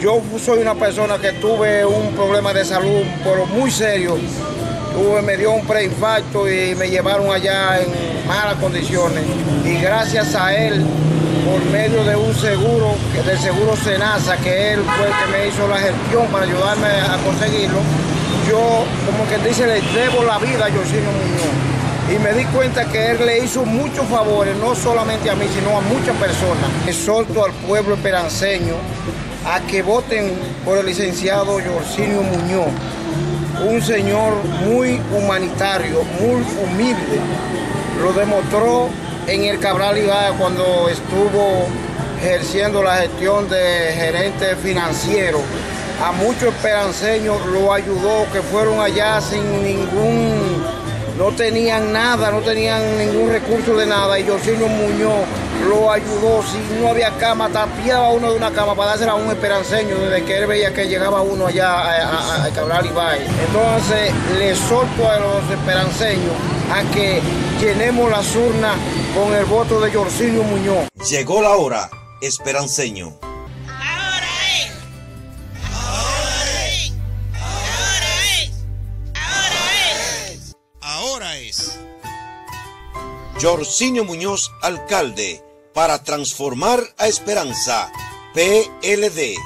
Yo soy una persona que tuve un problema de salud, pero muy serio. Tuve, me dio un preinfarto y me llevaron allá en malas condiciones. Y gracias a él, por medio de un seguro, del seguro Senasa, que él fue el que me hizo la gestión para ayudarme a conseguirlo, yo, como que dice, le debo la vida a Yorcino Muñoz. Y me di cuenta que él le hizo muchos favores, no solamente a mí, sino a muchas personas. Exhorto al pueblo esperanceño a que voten por el licenciado Yorcinio Muñoz, un señor muy humanitario, muy humilde. Lo demostró en el Cabral Ibaja cuando estuvo ejerciendo la gestión de gerente financiero. A muchos esperanceños lo ayudó, que fueron allá sin ningún, no tenían nada, no tenían ningún recurso de nada. Y Yorcinio Muñoz lo ayudó. Si no había cama, tapiaba uno de una cama para dársela a un esperanceño desde que él veía que llegaba uno allá a, a, Cabral Ibaez. Entonces le solto a los esperanceños a que llenemos las urnas con el voto de Yorcinio Muñoz. Llegó la hora, esperanceño. Ahora es. Ahora es. Ahora es. Ahora es. Ahora es. Yorcinio Muñoz, alcalde, para transformar a esperanza. PLD.